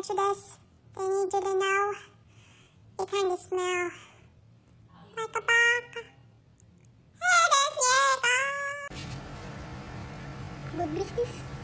They need you to know you kind of smell like a baka. Eres ciega. Good business.